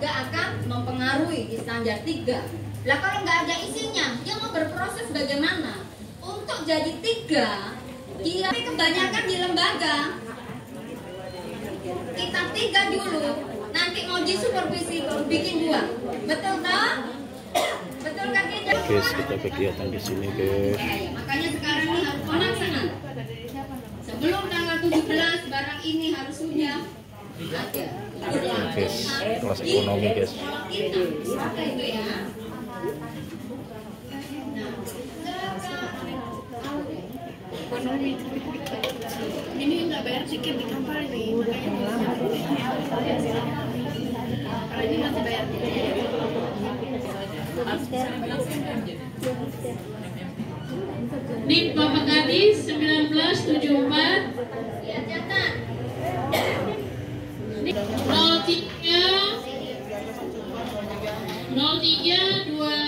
juga akan mempengaruhi di standar 3. Lah kalau nggak ada isinya, dia mau berproses bagaimana? Untuk jadi tiga, dia kebanyakan di lembaga. Kita tiga dulu, nanti mau di supervisi bikin dua. Betul tak? Betul kan kita? Guys, kita kegiatan di sini, guys. Makanya sekarang ini harus pelaksanaan. Sebelum tanggal 17 barang ini harus sudah Guys, kelas ekonomi, guys. Ini nggak bayar tiket di kapal ini makanya kalau ini masih bayar. Tiket Nik Bapak Gadis 1974 03 03 2